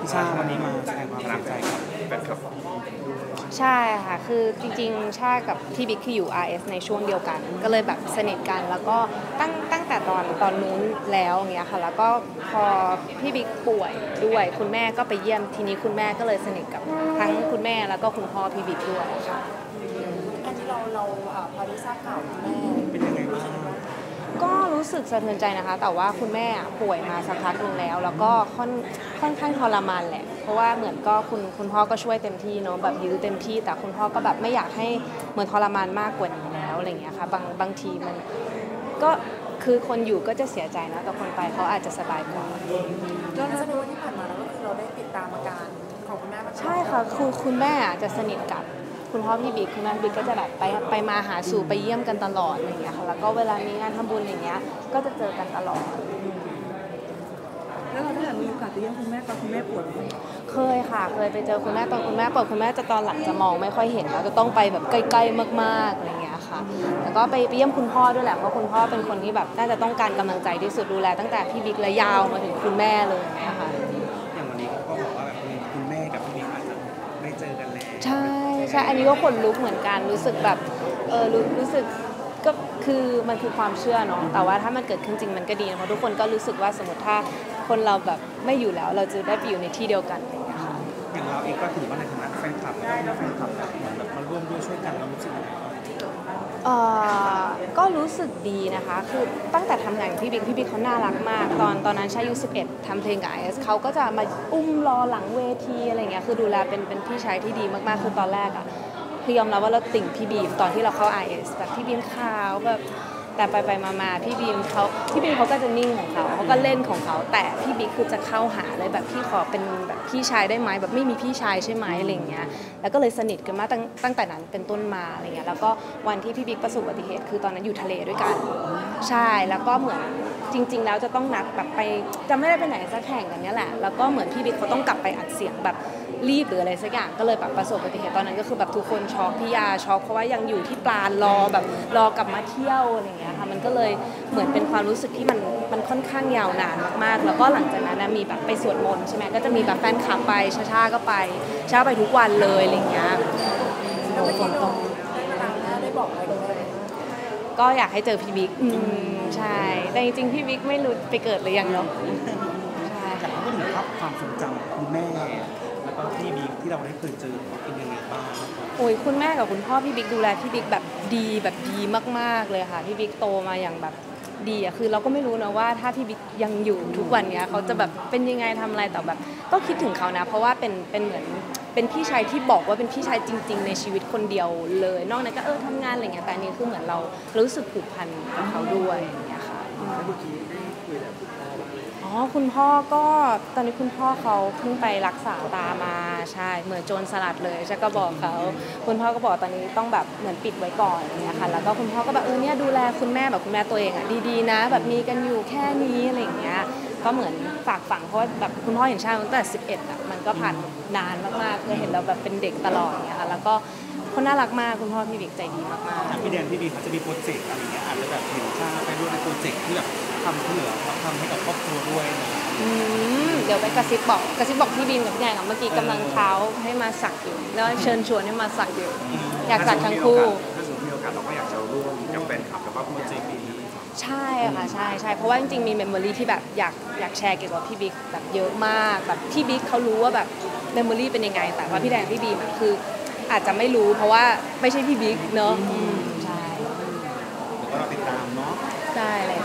พี่ชาวันนี้มาแสดงความรักใจรับแฟนคลับใช่ค่ะ คือจริงๆ ชากับที่บิ๊กคืออยู่ RS ในช่วงเดียวกัน ก็เลยแบบสนิทกัน แล้วก็ตั้งตั้งแต่ตอนตอนนู้นแล้วอย่างเงี้ยค่ะ แล้วก็พอพี่บิ๊กป่วยด้วย คุณแม่ก็ไปเยี่ยม ทีนี้คุณแม่ก็เลยสนิทกับทั้งคุณแม่แล้วก็คุณพ่อพี่บิ๊กด้วยค่ะการที่เราเราพอได้ทราบข่าวคุณแม่ สึกสะเทือนใจนะคะ แต่ว่าคุณแม่ป่วยมาสักพักหนึ่งแล้ว แล้วก็ค่อนค่อนข้างทรมานแหละ เพราะว่าเหมือนก็คุณคุณพ่อก็ช่วยเต็มที่เนาะแบบยื้อเต็มที่ แต่คุณพ่อก็แบบไม่อยากให้เหมือนทรมานมากกว่านี้แล้วอะไรอย่างเงี้ยค่ะบางบางทีมันก็คือคนอยู่ก็จะเสียใจนะแต่คนไปเขาอาจจะสบายกว่า ก็แสดงว่าที่ผ่านมาเราก็คือเราได้ติดตามอาการของคุณแม่มาตลอด ใช่ค่ะคือคุณแม่อะจะสนิทกับ คุณพ่อพี่บิ๊กคุณแม่พี่บิ๊กก็จะแบบไปไปมาหาสู่ไปเยี่ยมกันตลอดอะไรอย่างเงี้ยค่ะแล้วก็เวลามีงานทำบุญอย่างเงี้ยก็จะเจอกันตลอด แล้วเราได้มีโอกาสไปเยี่ยมคุณแม่ตอนคุณแม่ป่วยไหมเคยค่ะ เคยไปเจอคุณแม่ตอนคุณแม่ป่วยคุณแม่จะตอนหลังจะมองไม่ค่อยเห็นแล้วจะต้องไปแบบใกล้ๆมากๆอะไรอย่างเงี้ยค่ะแล้วก็ไปไปเยี่ยมคุณพ่อด้วยแหละเพราะคุณพ่อเป็นคนที่แบบน่าจะต้องการกำลังใจที่สุดดูแลตั้งแต่พี่บิ๊กและยาวมาถึงคุณแม่เลย ใช่อันนี้ก็ขนลุกเหมือนกันรู้สึกแบบเออรู้รู้สึกก็คือมันคือความเชื่อเนาะแต่ว่าถ้ามันเกิดขึ้นจริงมันก็ดีนะเพราะทุกคนก็รู้สึกว่าสมมติถ้าคนเราแบบไม่อยู่แล้ว เราจะได้ไปอยู่ในที่เดียวกันอะไรอย่างเงี้ยค่ะอย่างเราเองก็ถือว่าในฐานะแฟนคลับแล้วก็มีแฟนคลับแบบเหมือนแบบมาร่วมด้วยช่วยกันเรารู้สึกยังไงบ้างเอ่อก็ รู้สึกดีนะคะ คือตั้งแต่ทำงานกับพี่บิ๊กพี่บิ๊กเขาน่ารักมาก ตอนตอนนั้นชายุ11ทำเพลงกับไอเอสเขาก็จะมาอุ้มรอหลังเวทีอะไรเงี้ยคือดูแลเป็นเป็นพี่ชายที่ดีมากๆ คือตอนแรกอะคือยอมรับว่าเราติ่งพี่บีมตอนที่เราเข้า IS แบบพี่บีมขาวแบบ แต่ไปไปมามาพี่บีมเขาพี่บีมเขาก็จะนิ่งของเขาเขาก็เล่นของเขา แต่พี่บิ๊กคือจะเข้าหาเลยแบบพี่ขอเป็นแบบพี่ชายได้ไหมแบบไม่มีพี่ชายใช่ไหมอะไรเงี้ยแล้วก็เลยสนิทกันมาตั้งตั้งแต่นั้นเป็นต้นมาอะไรเงี้ยแล้วก็วันที่พี่บิ๊กประสบอุบัติเหตุ คือตอนนั้นอยู่ทะเลด้วยกันใช่แล้วก็เหมือนจริง ๆ แล้วจะต้องนัดแบบไปจะไม่ได้ไปไหนสักแข่งกันเนี้ยแหละแล้วก็เหมือนพี่บิ๊กเขาต้องกลับไปอัดเสียงแบบรีบหรืออะไรสักอย่างก็เลยแบบประสบอุบัติเหตุตอนนั้นก็คือแบบทุกคนช็อกพี่ยาช็อกเพราะว่ายังอยู่ที่ปลานรอแบบรอกลับมาเที่ยวอะไรเงี้ย มันก็เลยเหมือนเป็นความรู้สึกที่มันมันค่อนข้างยาวนานมากๆ แล้วก็หลังจากนั้นนะมีแบบไปสวดมนต์ใช่ไหมก็จะมีแบบแฟนคลับไปชาชาก็ไปชาไปทุกวันเลยอะไรเงี้ยแล้วเมื่อกี้เราได้เวลาแม่ได้บอกอะไรคุณแม่ก็อยากให้เจอพี่บิ๊กอืมใช่ แต่จริงๆพี่บิ๊กไม่รู้ไปเกิดหรือยังเนาะใช่อยากพูดถึงภาพความทรงจำคุณแม่ แล้วก็พี่บิ๊กที่เราได้เคยเจอเป็นยังไงบ้างโอ้ยคุณแม่กับคุณพ่อพี่บิ๊กดูแลพี่บิ๊กแบบดีแบบดีมากๆเลยค่ะพี่บิ๊กโตมาอย่างแบบดีอะคือเราก็ไม่รู้นะว่าถ้าพี่บิ๊กยังอยู่ทุกวันเนี้ยเขาจะแบบเป็นยังไงทำอะไรแต่แบบ ก็คิดถึงเขานะ เพราะว่าเป็นเป็นเหมือนเป็นพี่ชายที่บอกว่าเป็นพี่ชายจริง ๆ ในชีวิตคนเดียวเลย นอกนั้นก็เออทำงานอะไรเงี้ยแต่อันนี้คือเหมือนเรารู้สึกผูกพันกับเขาด้วยอย่างเงี้ยค่ะแล้วเมื่อกี้ได้คุยกับคุณพ่อไหม อ๋อคุณพ่อก็ตอนนี้คุณพ่อเขาเพิ่งไปรักษาตามาใช่เหมือนโจรสลัดเลยใช่ก็บอกเขาคุณพ่อก็บอกตอนนี้ต้องแบบเหมือนปิดไว้ก่อนอย่างเงี้ยค่ะแล้วก็คุณพ่อก็แบบเออเนี่ยดูแลคุณแม่แบบคุณแม่ตัวเองอะดีๆนะ แบบมีกันอยู่แค่นี้อะไรอย่างเงี้ยก็เหมือนฝากฝังเพราะแบบคุณพ่อเห็นชาติตั้งแต่ 11อะมันก็ผ่านนานมากๆเคยเห็นเราแบบเป็นเด็กตลอดอย่างเงี้ยค่ะแล้วก็เขาน่ารักมากคุณพ่อพี่บิ๊กใจดีมากๆพี่แดนพี่บิ๊กเขาจะมี project อะไรเงี้ยอาจจะแบบเห็นชาไปด้วยใน project ที่แบบ ทำเพื่อทำให้กับครอบครัวด้วยนะ อืมเดี๋ยวไปกระซิบบอกกระซิบบอกพี่บีมกับพี่แดนอะเมื่อกี้กำลังเท้าให้มาสักอยู่ แล้วเชิญชวนให้มาสักอยู่ อยากสักทั้งคู่ ถ้าสมมติมีโอกาสเราก็อยากจะร่วมกับแฟนคลับแล้วก็ project นี้นะใช่ค่ะใช่ใช่เพราะว่าจริงๆมี memory ที่แบบอยากอยากแชร์เกี่ยวกับพี่บิ๊กแบบเยอะมากแบบพี่บิ๊กเขารู้ว่าแบบเมมโมรีเป็นยังไง แต่ว่าพี่แดงพี่บีมอะคือ อาจจะไม่รู้เพราะว่าไม่ใช่พี่บิ๊กเนอะอืมใช่แล้วก็ เราติดตามเนาะ ได้เลย